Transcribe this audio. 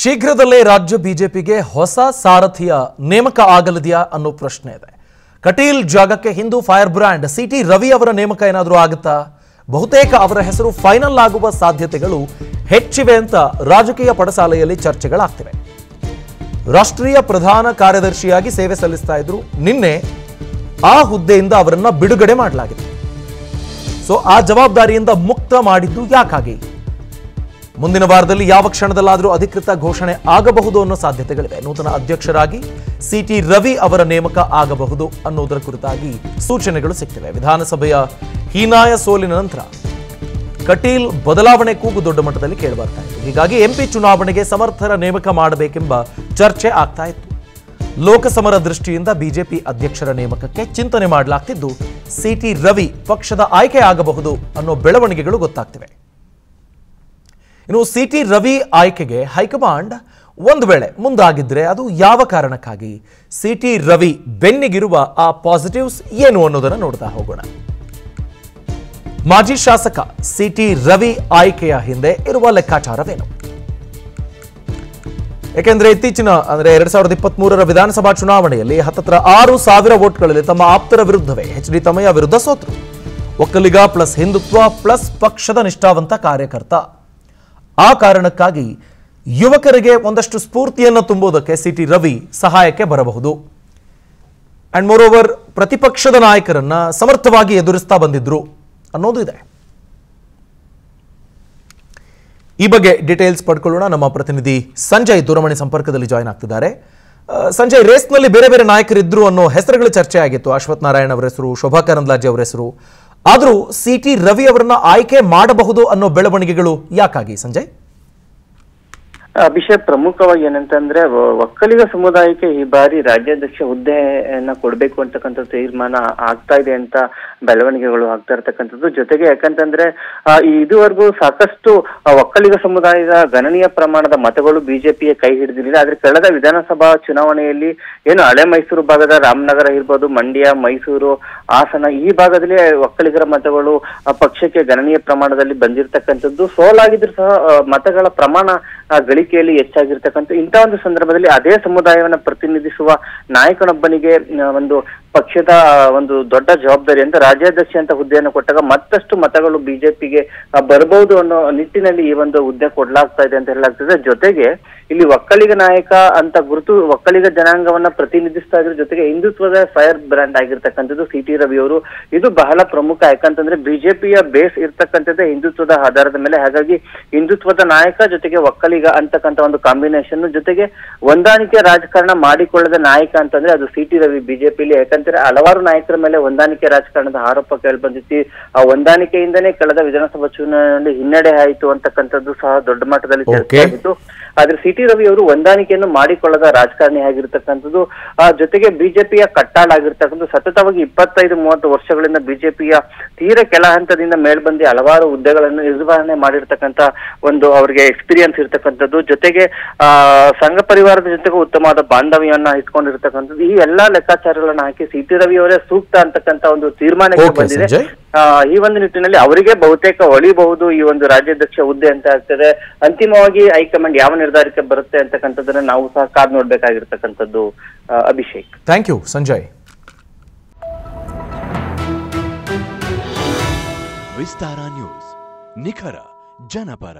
ಶೀಘ್ರದಲ್ಲೇ ರಾಜ್ಯ ಬಿಜೆಪಿಗೆ ಹೊಸ ಸಾರಥಿಯ ನೇಮಕ ಆಗಲಿದೆಯಾ ಅನ್ನೋ ಪ್ರಶ್ನೆ ಇದೆ. ಕಟೀಲ್ ಜಾಗಕ್ಕೆ Hindu firebrand C T Ravi ಅವರ ನೇಮಕ ಏನಾದರೂ ಆಗುತ್ತಾ? ಬಹುತೇಕ ಅವರ ಹೆಸರು ಫೈನಲ್ ಆಗುವ ಸಾಧ್ಯತೆಗಳು ಹೆಚ್ಚಿವೆ ಅಂತ ರಾಜಕೀಯ ಪಡಸಾಲೆಯಲ್ಲಿ ಚರ್ಚೆಗಳಾಗ್ತಿವೆ. ರಾಷ್ಟ್ರೀಯ ಪ್ರಧಾನ ಕಾರ್ಯದರ್ಶಿಯಾಗಿ ಸೇವೆ ಸಲ್ಲಿಸ್ತಾ ಇದ್ರು ನಿನ್ನೆ ಆ ಹುದ್ದೆಯಿಂದ ಅವರನ್ನ ಬಿಡುಗಡೆ ಮಾಡಲಾಗಿದೆ. ಸೊ ಆ ಜವಾಬ್ದಾರಿಯಿಂದ ಮುಕ್ತ ಮಾಡಿದ್ದು ಯಾಕಾಗಿ? ಮುಂದಿನ ವಾರದಲ್ಲಿ ಯಾವ ಕ್ಷಣದಲ್ಲಾದರೂ ಅಧಿಕೃತ ಘೋಷಣೆ ಆಗಬಹುದು ಅನ್ನೋ ಸಾಧ್ಯತೆಗಳಿವೆ. ನೂತನ ಅಧ್ಯಕ್ಷರಾಗಿ ಸಿಟಿ ರವಿ ಅವರ ನೇಮಕ ಆಗಬಹುದು ಅನ್ನೋದರ ಕುರಿತಾಗಿ ಸೂಚನೆಗಳು ಸಿಕ್ತಿವೆ ವಿಧಾನಸಭೆಯ ಹೀನಾಯ ಸೋಲಿನ ನಂತರ ಕಟೀಲ್ ಬದಲಾವಣೆ ಕೂಗು ದೊಡ್ಡ ಮಟ್ಟದಲ್ಲಿ ಕೇಳಿಬರ್ತಾ ಇತ್ತು. ಹೀಗಾಗಿ ಎಂಪಿ ಚುನಾವಣೆಗೆ ಸಮರ್ಥರ ನೇಮಕ ಮಾಡಬೇಕೆಂಬ ಚರ್ಚೆ ಆಗ್ತಾ ಇತ್ತು. ಲೋಕಸಮರ ದೃಷ್ಟಿಯಿಂದ ಬಿಜೆಪಿ ಅಧ್ಯಕ್ಷರ ನೇಮಕಕ್ಕೆ ಚಿಂತನೆ ಮಾಡಲಾಗ್ತಿದ್ದು ಸಿಟಿ ರವಿ ಪಕ್ಷದ ಆಯ್ಕೆ ಆಗಬಹುದು ಅನ್ನೋ ಬೆಳವಣಿಗೆಗಳು ಗೊತ್ತಾಗ್ತಿವೆ. ಇನ್ನು ಸಿಟಿ ರವಿ ಆಯ್ಕೆಗೆ ಹೈಕಮಾಂಡ್ ಒಂದು ವೇಳೆ ಮುಂದಾಗಿದ್ರೆ ಅದು ಯಾವ ಕಾರಣಕ್ಕಾಗಿ? ಸಿಟಿ ರವಿ ಬೆನ್ನಿಗಿರುವ ಆ ಪಾಸಿಟಿವ್ಸ್ ಏನು ಅನ್ನೋದನ್ನ ನೋಡ್ತಾ ಹೋಗೋಣ. ಮಾಜಿ ಶಾಸಕ ಸಿಟಿ ರವಿ ಆಯ್ಕೆಯ ಹಿಂದೆ ಇರುವ ಲೆಕ್ಕಾಚಾರವೇನು? ಯಾಕೆಂದ್ರೆ ಇತ್ತೀಚಿನ, ಅಂದ್ರೆ ಎರಡ್ ಸಾವಿರದ ಇಪ್ಪತ್ತ್ ಮೂರರ ವಿಧಾನಸಭಾ ಚುನಾವಣೆಯಲ್ಲಿ ಹತ್ತತ್ರ ಆರು ಸಾವಿರ ವೋಟ್ಗಳಲ್ಲಿ ತಮ್ಮ ಆಪ್ತರ ವಿರುದ್ಧವೇ ಎಚ್ ಡಿ ತಮ್ಮಯ್ಯ ವಿರುದ್ಧ ಸೋತರು. ಒಕ್ಕಲಿಗ ಪ್ಲಸ್ ಹಿಂದುತ್ವ ಪ್ಲಸ್ ಪಕ್ಷದ ನಿಷ್ಠಾವಂತ ಕಾರ್ಯಕರ್ತ. ಆ ಕಾರಣಕ್ಕಾಗಿ ಯುವಕರಿಗೆ ಒಂದಷ್ಟು ಸ್ಫೂರ್ತಿಯನ್ನು ತುಂಬುವುದಕ್ಕೆ ಸಿಟಿ ರವಿ ಸಹಾಯಕ್ಕೆ ಬರಬಹುದು. ಅಂಡ್ ಮೋರ್ ಓವರ್ ಪ್ರತಿಪಕ್ಷದ ನಾಯಕರನ್ನ ಸಮರ್ಥವಾಗಿ ಎದುರಿಸ್ತಾ ಬಂದಿದ್ರು ಅನ್ನೋದು ಇದೆ. ಈ ಬಗ್ಗೆ ಡೀಟೇಲ್ಸ್ ಪಡ್ಕೊಳ್ಳೋಣ. ನಮ್ಮ ಪ್ರತಿನಿಧಿ ಸಂಜಯ್ ದೂರವಾಣಿ ಸಂಪರ್ಕದಲ್ಲಿ ಜಾಯ್ನ್ ಆಗ್ತಿದ್ದಾರೆ. ಸಂಜಯ್ ರೇಸ್ನಲ್ಲಿ ಬೇರೆ ಬೇರೆ ನಾಯಕರಿದ್ರು ಅನ್ನೋ ಹೆಸರುಗಳು ಚರ್ಚೆ ಆಗಿತ್ತು ಅಶ್ವಥ್ ನಾರಾಯಣ್ ಅವರ ಹೆಸರು, ಶೋಭಾ ಕರಂದ್ಲಾಜೆ ಅವರ ಹೆಸರು ಆದರೂ ಸಿ ಟಿ ರವಿ ಅವರನ್ನ ಆಯ್ಕೆ ಮಾಡಬಹುದು ಅನ್ನೋ ಬೆಳವಣಿಗೆಗಳು ಯಾಕಾಗಿ, ಸಂಜಯ್? ಅಭಿಷೇಕ್, ಪ್ರಮುಖವಾಗಿ ಏನಂತಂದ್ರೆ ಒಕ್ಕಲಿಗ ಸಮುದಾಯಕ್ಕೆ ಈ ಬಾರಿ ರಾಜ್ಯಾಧ್ಯಕ್ಷ ಹುದ್ದೆಯನ್ನ ಕೊಡ್ಬೇಕು ಅಂತಕ್ಕಂಥ ತೀರ್ಮಾನ ಆಗ್ತಾ ಇದೆ ಅಂತ ಬೆಳವಣಿಗೆಗಳು ಆಗ್ತಾ ಇರ್ತಕ್ಕಂಥದ್ದು. ಜೊತೆಗೆ ಯಾಕಂತಂದ್ರೆ ಇದುವರೆಗೂ ಸಾಕಷ್ಟು ಒಕ್ಕಲಿಗ ಸಮುದಾಯದ ಗಣನೀಯ ಪ್ರಮಾಣದ ಮತಗಳು ಬಿಜೆಪಿಯ ಕೈ ಹಿಡಿದಿರಲಿಲ್ಲ ಆದ್ರೆ ಕಳೆದ ವಿಧಾನಸಭಾ ಚುನಾವಣೆಯಲ್ಲಿ ಏನು ಹಳೆ ಮೈಸೂರು ಭಾಗದ ರಾಮನಗರ ಇರ್ಬೋದು, ಮಂಡ್ಯ, ಮೈಸೂರು ಹಾಸನ, ಈ ಭಾಗದಲ್ಲಿ ಒಕ್ಕಲಿಗರ ಮತಗಳು ಪಕ್ಷಕ್ಕೆ ಗಣನೀಯ ಪ್ರಮಾಣದಲ್ಲಿ ಬಂದಿರತಕ್ಕಂಥದ್ದು. ಸೋಲಾಗಿದ್ರು ಸಹ ಮತಗಳ ಪ್ರಮಾಣ ಗಳಿಕೆಯಲ್ಲಿ ಹೆಚ್ಚಾಗಿರ್ತಕ್ಕಂಥ ಇಂಥ ಒಂದು ಸಂದರ್ಭದಲ್ಲಿ ಅದೇ ಸಮುದಾಯವನ್ನು ಪ್ರತಿನಿಧಿಸುವ ನಾಯಕನೊಬ್ಬನಿಗೆ ಒಂದು ಪಕ್ಷದ ಒಂದು ದೊಡ್ಡ ಜವಾಬ್ದಾರಿ ಅಂತ ರಾಜ್ಯಾಧ್ಯಕ್ಷ ಅಂತ ಹುದ್ದೆಯನ್ನು ಕೊಟ್ಟಾಗ ಮತ್ತಷ್ಟು ಮತಗಳು ಬಿಜೆಪಿಗೆ ಬರಬಹುದು ಅನ್ನೋ ನಿಟ್ಟಿನಲ್ಲಿ ಈ ಒಂದು ಹುದ್ದೆ ಕೊಡ್ಲಾಗ್ತಾ ಇದೆ ಅಂತ ಹೇಳಲಾಗ್ತದೆ. ಜೊತೆಗೆ ಇಲ್ಲಿ ಒಕ್ಕಲಿಗ ನಾಯಕ ಅಂತ ಗುರುತು ಒಕ್ಕಲಿಗ ಜನಾಂಗವನ್ನ ಪ್ರತಿನಿಧಿಸ್ತಾ ಇದ್ರ ಜೊತೆಗೆ ಹಿಂದುತ್ವದ ಫೈರ್ ಬ್ರ್ಯಾಂಡ್ ಆಗಿರ್ತಕ್ಕಂಥದ್ದು ಸಿ ಟಿ ರವಿ ಅವರು. ಇದು ಬಹಳ ಪ್ರಮುಖ ಯಾಕಂತಂದ್ರೆ ಬಿಜೆಪಿಯ ಬೇಸ್ ಇರ್ತಕ್ಕಂಥದ್ದೇ ಹಿಂದುತ್ವದ ಆಧಾರದ ಮೇಲೆ. ಹಾಗಾಗಿ ಹಿಂದುತ್ವದ ನಾಯಕ ಜೊತೆಗೆ ಒಕ್ಕಲಿಗ ಅಂತಕ್ಕಂಥ ಒಂದು ಕಾಂಬಿನೇಷನ್ ಜೊತೆಗೆ ಹೊಂದಾಣಿಕೆ ರಾಜಕಾರಣ ಮಾಡಿಕೊಳ್ಳದ ನಾಯಕ ಅಂತಂದ್ರೆ ಅದು ಸಿ ಟಿ ರವಿ ಬಿಜೆಪಿಲಿ. ಯಾಕಂದ್ರೆ ಹಲವಾರು ನಾಯಕರ ಮೇಲೆ ಹೊಂದಾಣಿಕೆ ರಾಜಕಾರಣದ ಆರೋಪ ಕೇಳಿ ಬಂದಿತ್ತು. ಆ ಹೊಂದಾಣಿಕೆಯಿಂದನೇ ಕಳೆದ ವಿಧಾನಸಭಾ ಚುನಾವಣೆಯಲ್ಲಿ ಹಿನ್ನಡೆ ಆಯಿತು ಅಂತಕ್ಕಂಥದ್ದು ಸಹ ದೊಡ್ಡ ಮಟ್ಟದಲ್ಲಿ ಚರ್ಚೆ. ಆಗಿತ್ತು ಆದ್ರೆ ಸಿ ಟಿ ರವಿ ಅವರು ಹೊಂದಾಣಿಕೆಯನ್ನು ಮಾಡಿಕೊಳ್ಳದ ರಾಜಕಾರಣಿ ಆಗಿರ್ತಕ್ಕಂಥದ್ದು ಆ ಜೊತೆಗೆ ಬಿಜೆಪಿಯ ಕಟ್ಟಾಳಾಗಿರ್ತಕ್ಕಂಥ ಸತತವಾಗಿ ಇಪ್ಪತ್ತೈದು ಮೂವತ್ತು ವರ್ಷಗಳಿಂದ ಬಿಜೆಪಿಯ ತೀರ ಕೆಲ ಹಂತದಿಂದ ಮೇಲ್ಬಂದಿ ಹಲವಾರು ಹುದ್ದೆಗಳನ್ನು ನಿರ್ವಹಣೆ ಮಾಡಿರ್ತಕ್ಕಂಥ ಒಂದು ಅವರಿಗೆ ಎಕ್ಸ್ಪೀರಿಯನ್ಸ್ ಇರ್ತಕ್ಕಂಥದ್ದು. ಜೊತೆಗೆ ಆ ಸಂಘ ಪರಿವಾರದ ಜೊತೆಗೂ ಉತ್ತಮವಾದ ಬಾಂಧವ್ಯವನ್ನ ಇಟ್ಕೊಂಡಿರ್ತಕ್ಕಂಥದ್ದು. ಈ ಎಲ್ಲಾ ಲೆಕ್ಕಾಚಾರಗಳನ್ನ ಹಾಕಿ ಸಿ ಟಿ ರವಿ ಅವರೇ ಸೂಕ್ತ ಅಂತಕ್ಕಂಥ ಒಂದು ತೀರ್ಮಾನಕ್ಕೆ ಬಂದಿದೆ. ಈ ಒಂದು ನಿಟ್ಟಿನಲ್ಲಿ ಅವರಿಗೆ ಬಹುತೇಕ ಒಳಿಬಹುದು ಈ ಒಂದು ರಾಜ್ಯಾಧ್ಯಕ್ಷ ಹುದ್ದೆ ಅಂತ ಆಗ್ತದೆ. ಅಂತಿಮವಾಗಿ ಹೈಕಮಾಂಡ್ ಯಾವ ನಿರ್ಧಾರಕ್ಕೆ ಬರುತ್ತೆ ಅಂತಕ್ಕಂಥದ್ದನ್ನ ನಾವು ಸಹ ಕಾದ್ ನೋಡ್ಬೇಕಾಗಿರ್ತಕ್ಕಂಥದ್ದು Abhishek. Thank you Sanjay. Vistara news ನಿಖರ ಜನಪರ.